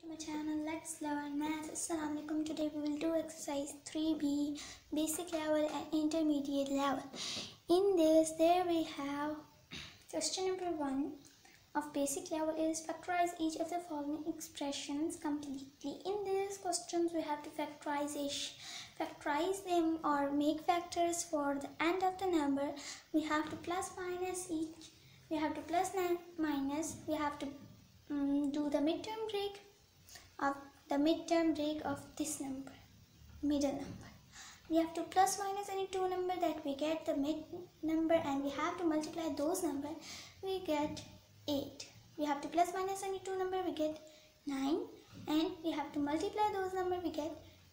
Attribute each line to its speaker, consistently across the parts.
Speaker 1: to my channel let's learn math. Assalamu alaikum today we will do exercise 3b basic level and intermediate level. In this there we have question number 1 of basic level is factorize each of the following expressions completely. In these questions we have to factorize factorize them or make factors for the end of the number. We have to plus minus each we have to plus minus we have to um, do the midterm break of the midterm break of this number middle number. We have to plus minus any two number that we get the mid number and we have to multiply those number we get 8 we have to plus minus any two number we get 9 and we have to multiply those number we get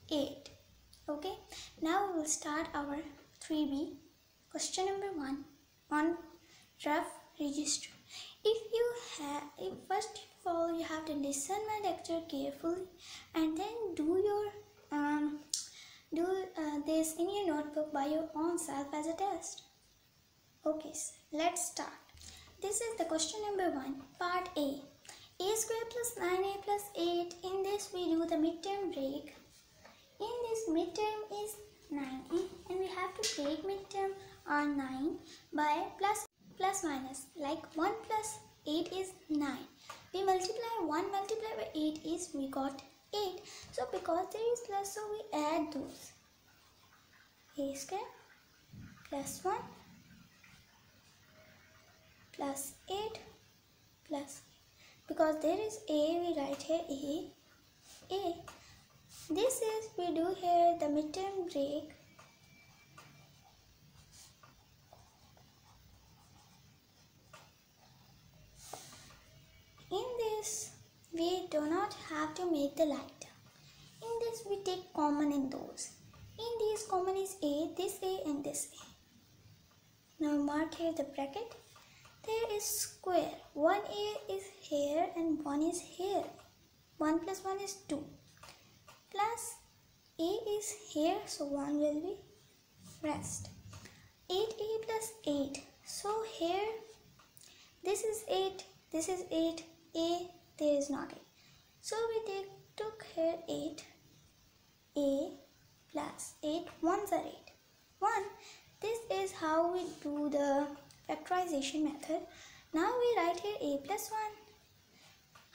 Speaker 1: 8 okay? Now we will start our 3b question number 1 on rough register if you have first of all you have to listen my lecture carefully and then do your um, do uh, this in your notebook by your own self as a test. Okay so let's start. This is the question number one part a. A square plus 9a plus 8 in this we do the midterm break. In this midterm is 9 and we have to break midterm on 9 by plus plus minus like 1 plus 8 is 9 we multiply 1 multiply by 8 is we got 8 so because there is plus so we add those. A square plus 1 plus 8 plus because there is a we write here a a. This is we do here the midterm break In this, do not have to make the light. In this, we take common in those. In these, common is A, this A and this A. Now mark here the bracket. There is square. 1A is here and 1 is here. 1 plus 1 is 2. Plus A is here, so 1 will be rest. 8A plus 8. So here, this is 8, this is 8, a there is not a so we take took here 8 a plus 8 ones are 8 1 this is how we do the factorization method. Now we write here a plus 1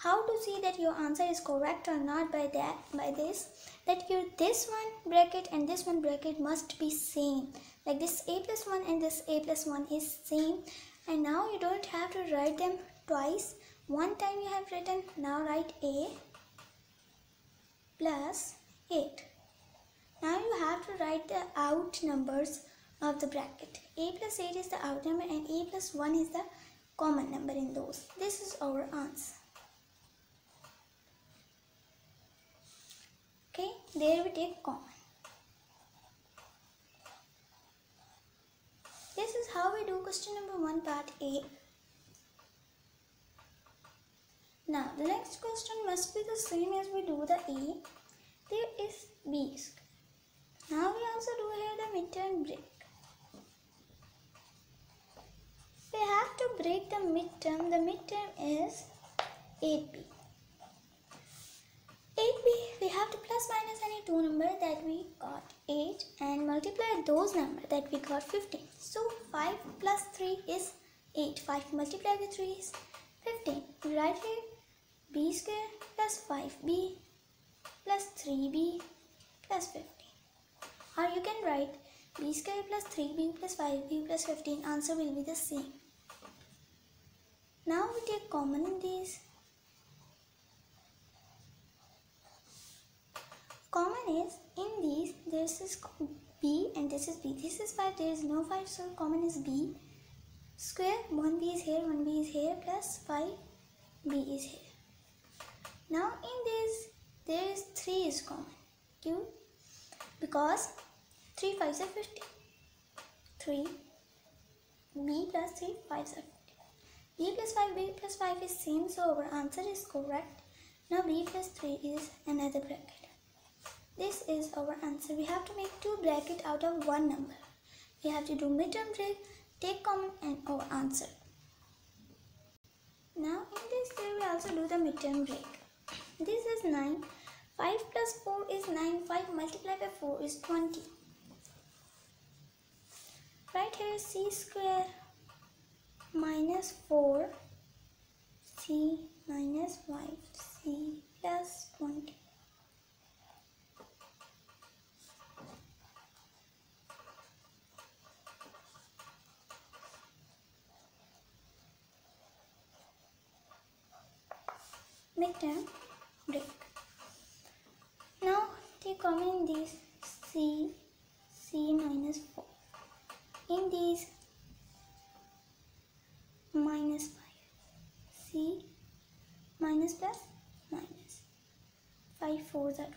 Speaker 1: how to see that your answer is correct or not by that by this? That your this one bracket and this one bracket must be same. Like this a plus 1 and this a plus 1 is same. And now you don't have to write them twice one time you have written now write a plus 8 now you have to write the out numbers of the bracket. A plus 8 is the out number and a plus 1 is the common number in those. This is our answer. Okay there we take common. This is how we do question number 1 part a Now the next question must be the same as we do the A. There is B. Now we also do here the midterm break. We have to break the midterm. The midterm is 8B. 8B we have to plus minus any two number that we got 8 and multiply those number that we got 15. So 5 plus 3 is 8. 5 multiplied by 3 is 15. We write here b square plus 5b plus 3b plus 15 or you can write b square plus 3b plus 5b plus 15 answer will be the same. Now we take common in these common is in these this is b and this is b. This is 5 there is no 5 so common is b square. 1b is here 1b is here plus 5b is here now in this there is 3 is common. Q because 3 5s are 50. 3 b plus 3 5s are 50. b plus 5 b plus 5 is same so our answer is correct. Now b plus 3 is another bracket. This is our answer. We have to make two bracket out of one number. We have to do midterm break, take common and our answer. Now in this way we also do the midterm break. This is 9 5 plus 4 is 9 5 multiplied by 4 is 20 right here c square minus 4 c minus 5 c plus 20 midterm Now take common these C, C minus 4. In these minus 5. C plus minus. 5 4s are 20.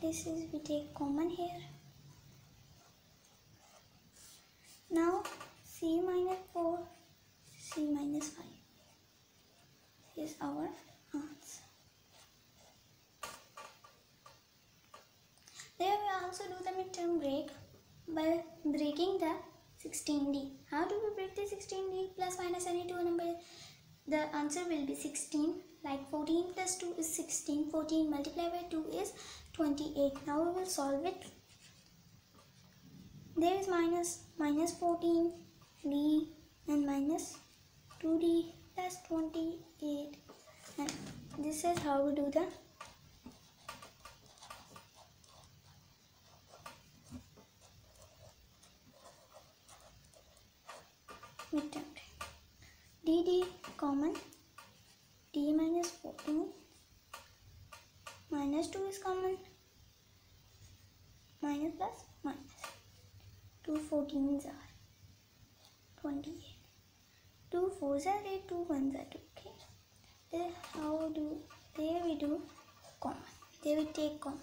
Speaker 1: This is we take common here. Now C minus 4, C minus 5 is our answer. There we also do the midterm break by breaking the 16D. How do we break the 16D plus minus any two number? The answer will be 16 like 14 plus 2 is 16. 14 multiplied by 2 is 28. Now we will solve it. There is minus minus 14 D and minus 2D plus 28 and this is how we do the midterm dd common d minus 14 minus 2 is common minus plus minus 2 14s are 28 two fours are eight, two ones are two. Okay. Then how do there we do common. There we take common.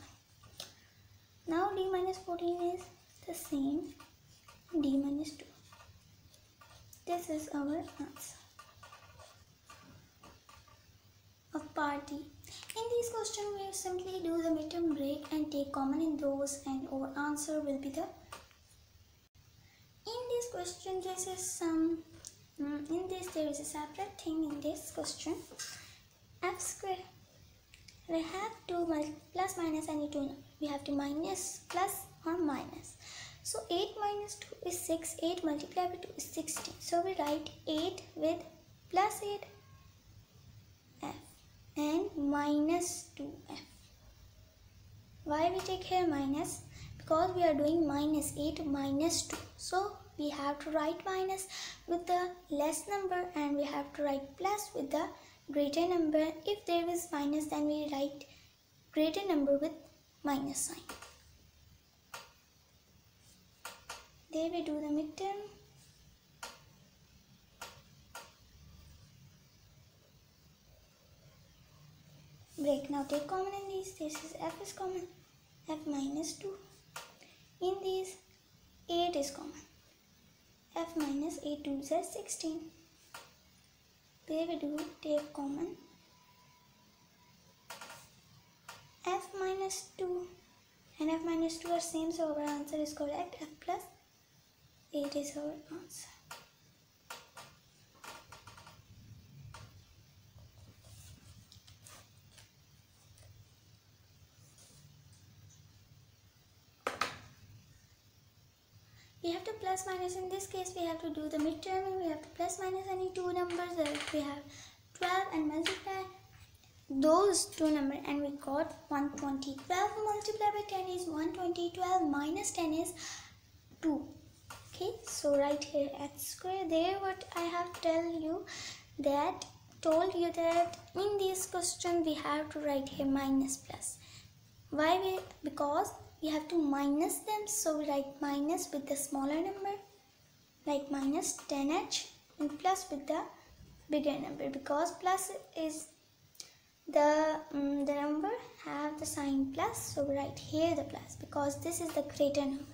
Speaker 1: Now d minus 14 is the same d minus 2. This is our answer of party. In this question, we simply do the midterm break and take common in those and our answer will be the in this question this is some Mm, in this there is a separate thing in this question f square we have to plus minus any two we have to minus plus or minus so 8 minus 2 is 6 8 multiplied by 2 is 16 so we write 8 with plus 8 f and minus 2f why we take here minus because we are doing minus 8 minus 2 so we have to write minus with the less number and we have to write plus with the greater number. If there is minus then we write greater number with minus sign. There we do the midterm. Break. Now take common in these. This is f is common. f minus 2. In these 8 is common f minus 8 2 is 16. There we do take common. f minus 2 and f minus 2 are same so our answer is correct. f plus 8 is our answer. we have to plus minus in this case we have to do the midterm and we have to plus minus any two numbers that we have 12 and multiply those two numbers and we got 120 12 multiplied by 10 is 120 12 minus 10 is 2 okay so right here x square there what i have tell you that told you that in this question we have to write here minus plus. Why we because we have to minus them so we write minus with the smaller number like minus 10h and plus with the bigger number because plus is the um, the number have the sign plus so write here the plus because this is the greater number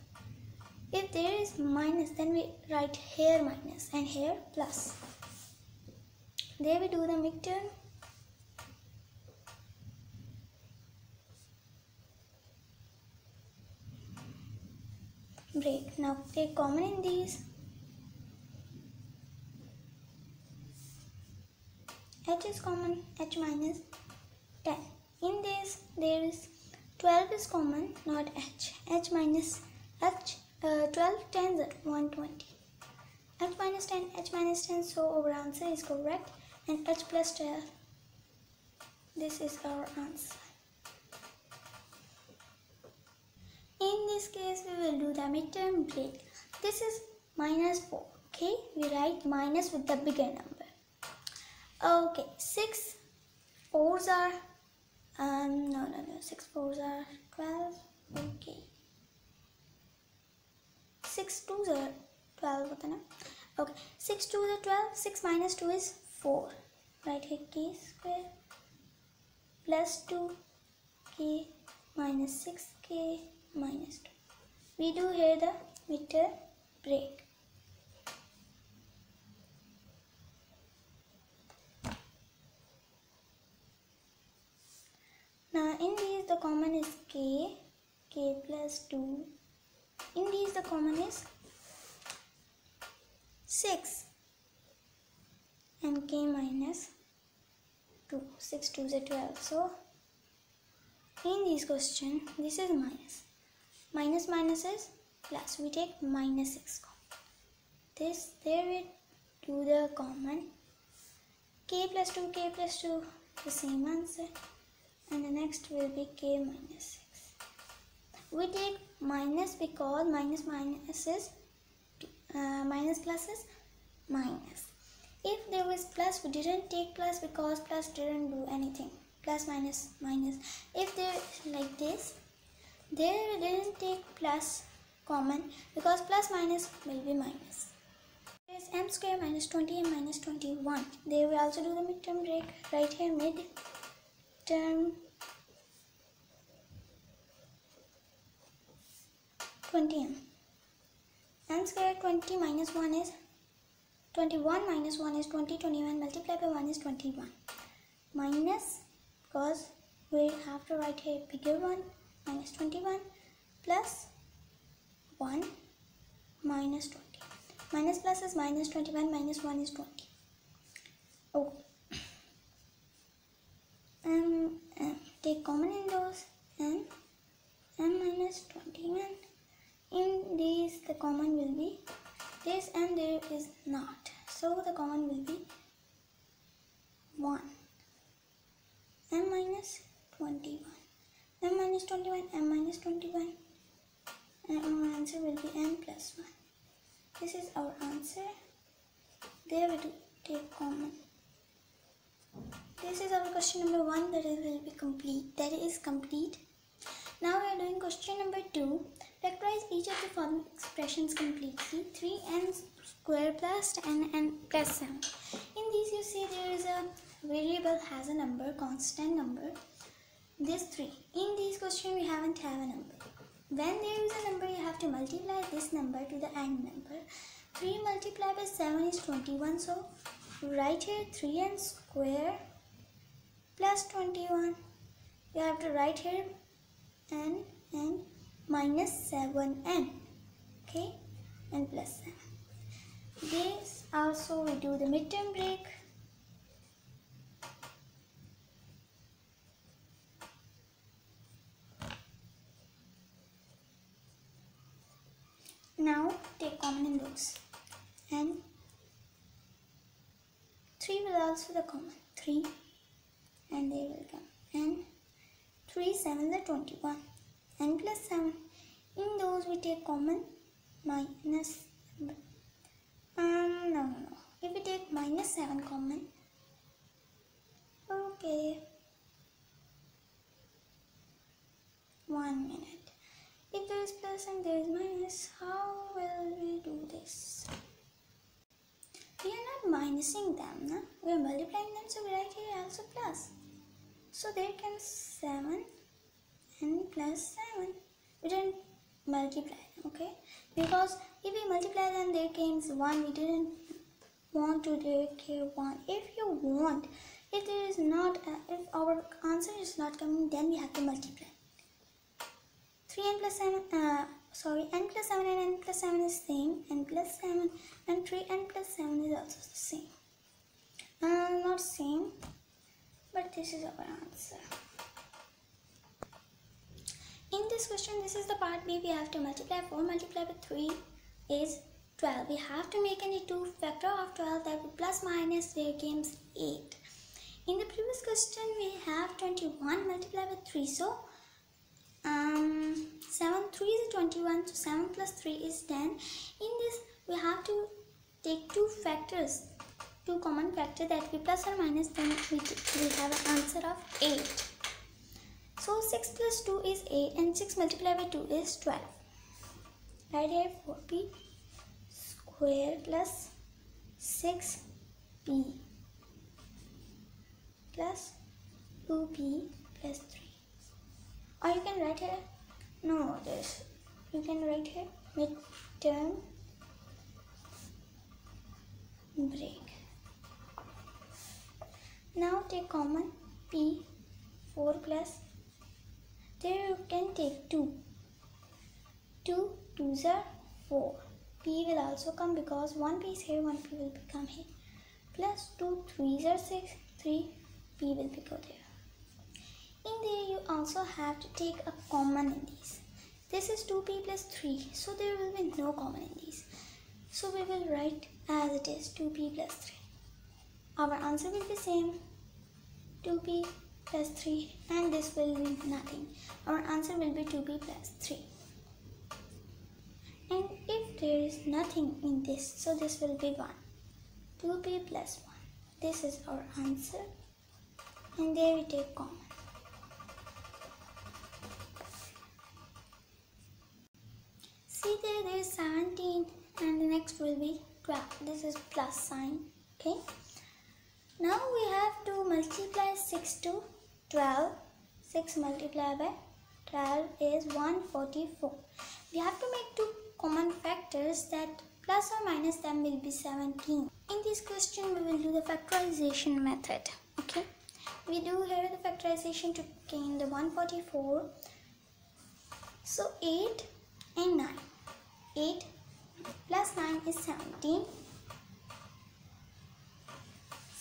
Speaker 1: if there is minus then we write here minus and here plus there we do the midterm break. Now take common in these. H is common, H minus 10 in this there is 12 is common not h h minus h uh, 12 10 120 h minus 10 h minus 10 so our answer is correct. And h plus 12 this is our answer. In this case we will do the midterm break this is minus 4 okay? We write minus with the bigger number. Okay 6 fours are um no no no 6 fours are 12 okay 6 twos are 12 होता ना okay 6 twos are 12 6 minus 2 is 4 right here k square plus 2 k minus 6k minus 2 we do here the meter break now in these the common is k k plus 2 in these the common is 6 and k minus 2 6 2 is 12 so in this question this is minus. Minus minus is plus. We take minus 6 this there we do the common. K plus 2 k plus 2 the same answer. And the next will be k minus 6 we take minus because minus minus is uh, minus plus is minus. If there was plus we didn't take plus because plus didn't do anything. Plus minus minus. If there like this there didn't take plus common because plus minus will be minus. There is m square minus 20 and minus 21 there we also do the midterm break right here mid term 20m m square 20 minus 1 is 21 minus 1 is 20 21 multiplied by 1 is 21 minus because we have to write a bigger one minus 21 plus 1 minus 20 minus plus is minus 21 minus 1 is 20 Okay. um, um take common in those and m minus 21 in these the common will be this and there is not. So the common will be 1 m minus 21 m minus 21 m minus 21 and our answer will be m plus 1 this is our answer. There we do take common. This is our question number one. That will be complete. That is complete now we are doing question number two. Factorize each of the following expressions completely. 3n square plus n n plus 7 in these you see there is a variable has a number constant number. This 3 in this question we haven't have a number. When there is a number you have to multiply this number to the n number. 3 multiplied by 7 is 21 so write here 3n square plus 21 you have to write here n n minus 7n okay? and plus 7 this also we do the midterm break. Now take common in those and 3 will also the common. 3 and they will come. And 3 7 the 21 n plus 7 in those we take common minus um no no. No if we take minus 7 common. Okay. One minute. If there is plus and there is minus how will we do this? We are not minusing them no? we are multiplying them so we write here also plus so there comes 7 and plus 7 we didn't multiply okay? Because if we multiply them there comes 1 we didn't want to take 1 if you want if there is not a, if our answer is not coming then we have to multiply. 3n plus 7 uh, sorry n plus 7 and n plus 7 is same. n plus 7 and 3n plus 7 is also the same. Uh, not same but this is our answer. In this question this is the part b we have to multiply 4 multiply by 3 is 12 we have to make any two factor of 12 that would plus minus there comes 8 in the previous question we have 21 multiplied by 3 so um 7 3 is 21 so 7 plus 3 is 10 in this we have to take two factors two common factor that we plus or minus then we, we have an answer of 8 so 6 plus 2 is 8 and 6 multiplied by 2 is 12 right here 4p square plus 6p plus 2p plus 3 or you can write here no this you can write here midterm break now take common p 4 plus. There you can take 2 2 2s are 4 p will also come because 1 p is here 1 p will become here. Plus 2 3s are 6 3 p will be go there. In there you also have to take a common in these. This is 2p plus 3 so there will be no common in these. So we will write as it is 2p plus 3 our answer will be same. 2p plus 3 and this will be nothing. Our answer will be 2p plus 3 and if there is nothing in this so this will be 1 2p plus 1 this is our answer. And there we take common. See there there is 17 and the next will be 12 this is plus sign okay now we have to multiply 6 to 12 6 multiplied by 12 is 144 we have to make two common factors that plus or minus them will be 17 in this question we will do the factorization method okay? We do here the factorization to gain the 144 so 8 and 9 8 plus 9 is 17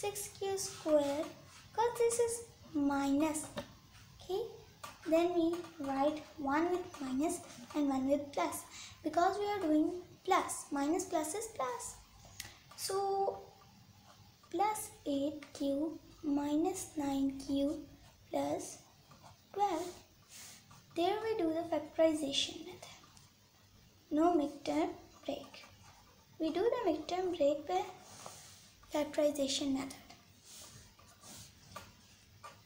Speaker 1: 6q square because this is minus okay? Then we write 1 with minus and 1 with plus because we are doing plus. Minus plus is plus. So plus 8q minus 9q plus 12 there we do the factorization method. No midterm break. We do the midterm break factorization method.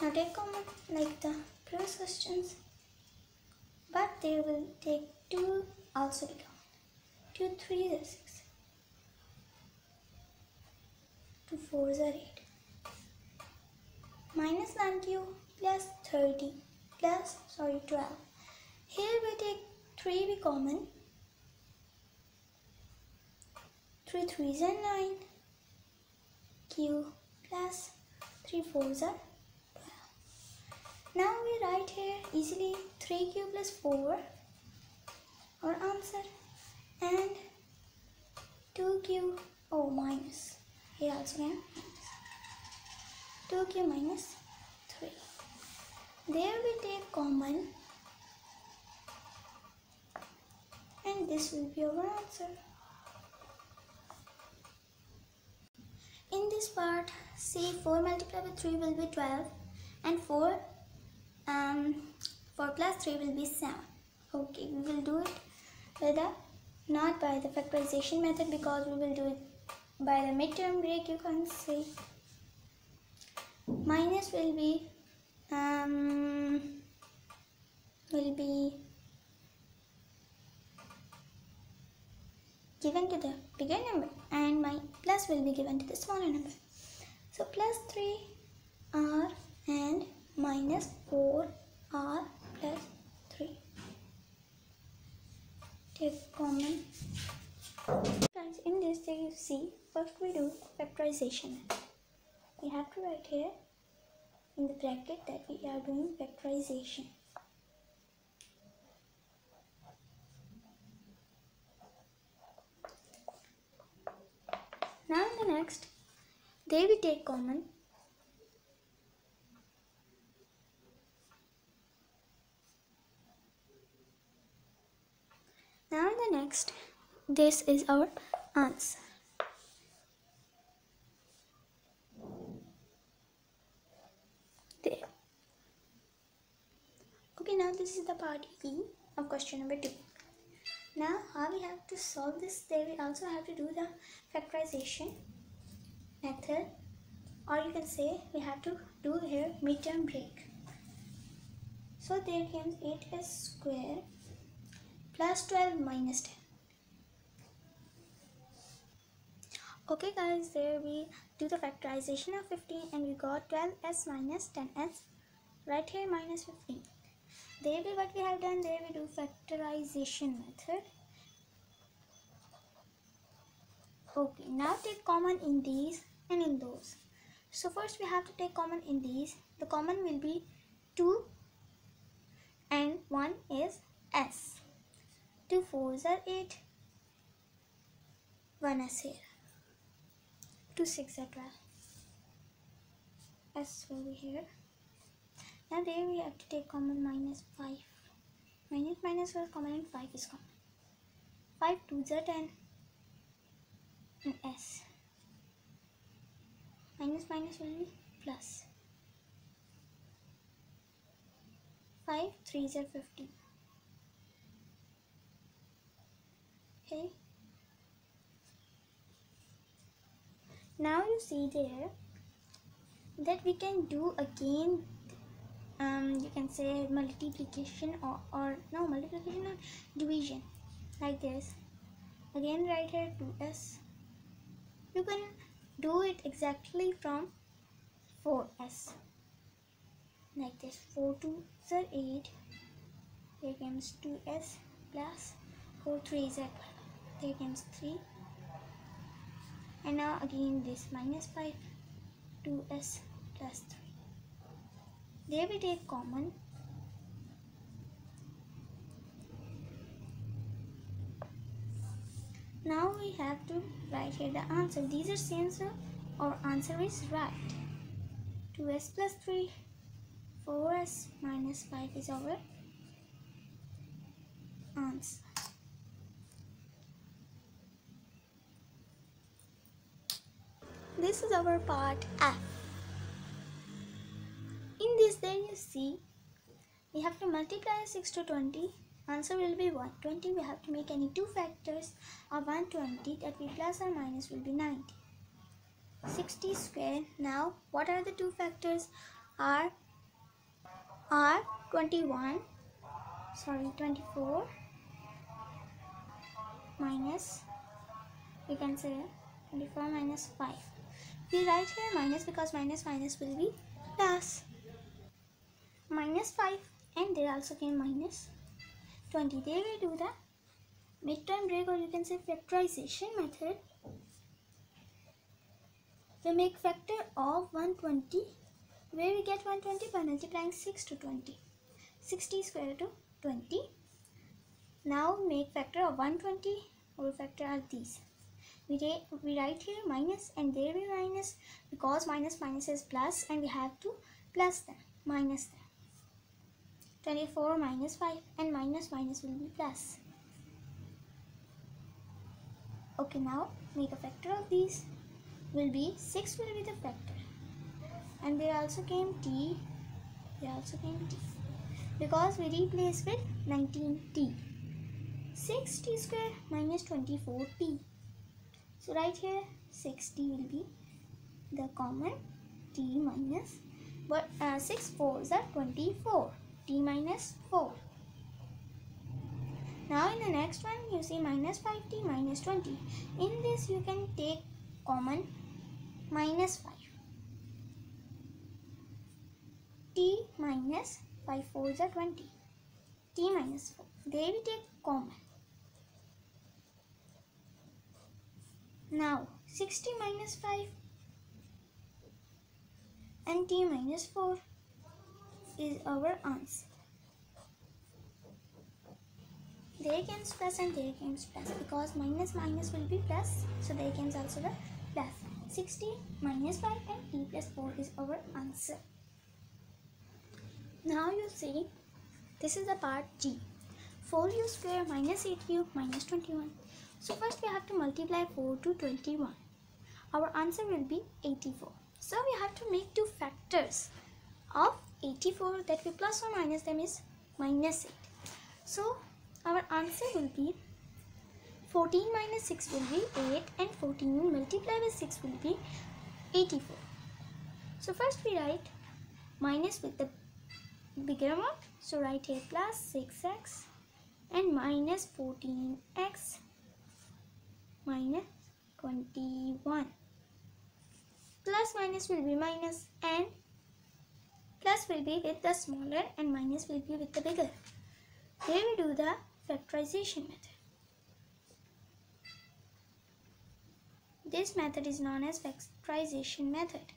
Speaker 1: Now take common like the previous questions, but they will take 2 also be common. 2 3 is 6. 2 4 is 8. Minus 9q plus 30 plus sorry 12. Here we take 3 be common 3 3s are 9 q plus 3 4s are 12 now we write here easily 3q plus 4 our answer and 2q oh minus. Here also again minus. 2q minus 3 there we take common and this will be our answer in this part see 4 multiplied by 3 will be 12 and 4 um 4 plus 3 will be 7 okay we will do it by the not by the factorization method because we will do it by the midterm break you can see. Minus will be um will be given to the bigger number and my plus will be given to the smaller number. So plus 3 r and minus 4 r plus 3. Take common. Guys, in this there you see, first we do factorization. We have to write here in the bracket that we are doing factorization. Now in the next, they we take common. Now in the next, this is our answer. Okay, now this is the part E of question number 2 now how we have to solve this there we also have to do the factorization method. Or you can say we have to do here midterm break. So there comes 8s square plus 12 minus 10 okay guys there we do the factorization of 15 and we got 12s minus 10s right here minus 15 there what we have done there we do factorization method. Okay now take common in these and in those. So first we have to take common in these. The common will be 2 and 1 is s. 2 4s are 8 1 s here 2 6 are 12 s will be here now there we have to take common minus 5 minus minus was common and 5 is common. 5 2s are 10 and s. Minus minus will be plus. 5 3s are 50 okay. Now you see there that we can do again um, you can say multiplication or, or no multiplication or division like this. Again right here 2s you can do it exactly from 4s like this 4 2 is 8 here comes 2s plus 4 3 is 12 here comes 3 and now again this minus 5 2s plus 3 there we take common Now we have to write here the answer. These are same so our answer is right. 2s plus 3, 4s minus 5 is our answer. This is our part F. This then you see we have to multiply 6 to 20 Answer will be 120. We have to make any two factors of 120 that we plus or minus will be 90. 60 square. Now what are the two factors? Are are 21 sorry 24 minus we can say 24 minus 5 we write here minus because minus minus will be plus minus 5 and there also came minus 20 there we do the midterm break or you can say factorization method. We make factor of 120 where we get 120 by multiplying 6 to 20 60 square to 20 now make factor of 120 or factor are these. We, we write here minus and there we minus because minus minus is plus and we have to plus them minus them 24 minus 5 and minus minus will be plus. Okay, now make a factor of these will be 6 will be the factor. And there also came t, there also came t. Because we replace with 19t. 6t square minus 24t. So right here 6t will be the common t minus but uh, 6 4s are 24 t minus 4. Now in the next one you see minus 5t minus 20. In this you can take common minus 5. t minus 5 4 is 20. t minus 4. There we take common. Now 60 minus 5 and t minus 4 is our answer. There comes plus and there comes plus because minus minus will be plus so there comes also the plus. 60 minus 5 and t plus 4 is our answer. Now you see this is the part G. 4u square minus 8u minus 21. So first we have to multiply 4 to 21. Our answer will be 84. So we have to make two factors of 84 that we plus or minus them is minus 8. So our answer will be 14 minus 6 will be 8 and 14 multiplied by 6 will be 84. So first we write minus with the bigger amount. So write here plus 6x and minus 14x minus 21. Plus minus will be minus and plus will be with the smaller and minus will be with the bigger. Here we do the factorization method. This method is known as factorization method.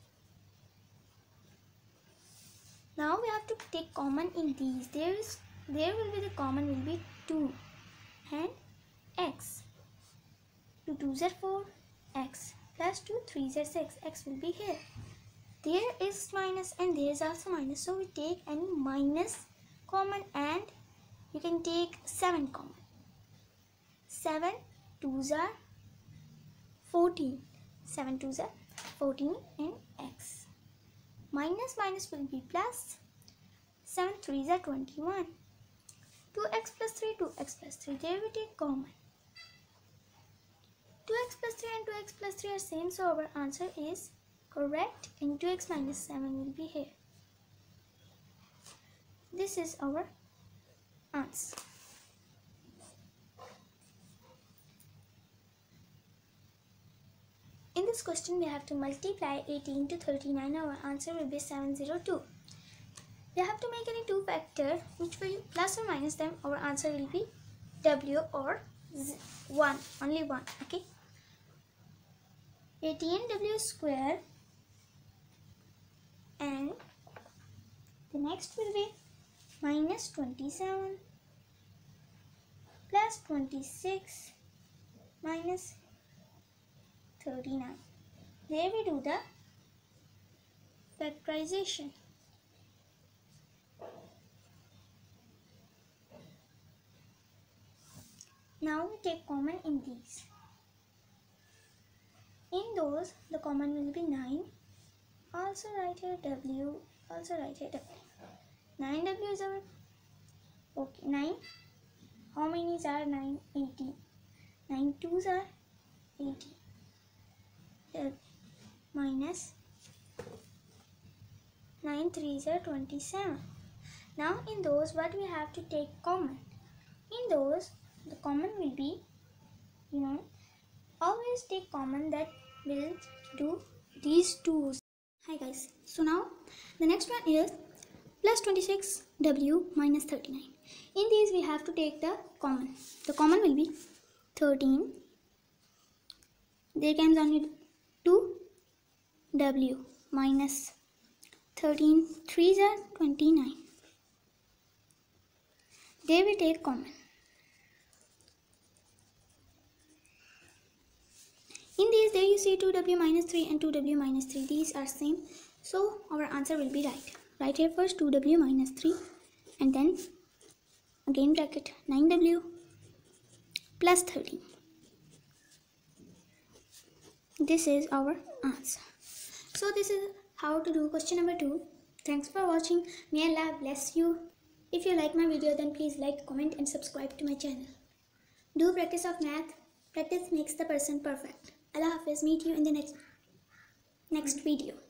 Speaker 1: Now we have to take common in these. There is there will be the common will be 2 and x. 2 2s are 4 x plus 2 3s are 6 x will be here. There is minus and there is also minus. So we take any minus common and you can take 7 common. 7 2s are 14. 7 2s are 14 and x. Minus minus will be plus. 7 3s are 21. 2x plus 3, 2x plus 3. There we take common. 2x plus 3 and 2x plus 3 are same. So our answer is correct. And 2x minus 7 will be here. This is our answer. In this question, we have to multiply 18 to 39. Our answer will be 702. We have to make any two factor which will plus or minus them. Our answer will be W or 1. Only 1. Okay. 18W square and the next will be minus 27 plus 26 minus 39. There we do the factorization. Now we take common in these. In those, the common will be 9. Also write here W. Also write here W. 9W is our... Okay, 9. How many are 9? 80. 9 2s are 80 minus 9 3s are 27. Now in those what we have to take common. In those the common will be you know always take common that will do these twos. Hi guys. So now the next one is plus 26 w minus 39. In these we have to take the common. The common will be 13. There comes only 2w minus 13 3s are 29 they will take common in these there you see 2w minus 3 and 2w minus 3 these are same. So our answer will be right. Right here first 2w minus 3 and then again bracket 9w plus 13 this is our answer. So this is how to do question number two. Thanks for watching. May allah bless you. If you like my video then please like comment and subscribe to my channel. Do practice of math. Practice makes the person perfect allah hafiz meet you in the next next mm. video